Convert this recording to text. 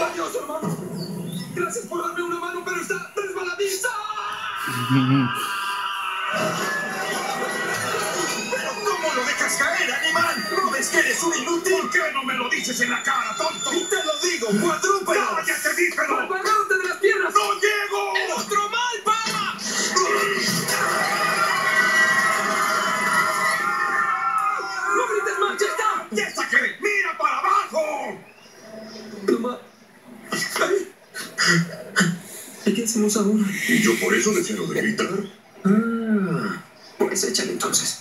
Adiós, hermano. Gracias por darme una mano, pero está resbaladiza. ¿Pero cómo lo dejas caer, animal? ¿No ves que eres un inútil? ¿Por qué no me lo dices en la cara, tonto? Y te lo digo, cuadrúpedo. ¡Cállate, bípedo! ¡Agárrate de las piernas! ¡No llego! ¡El otro mal, Pama! ¡No grites más, ya está! ¡Ya está que mira para abajo! Mamá. ¿Y qué hacemos ahora? Y yo por eso deseo de gritar. Ah, pues échale entonces.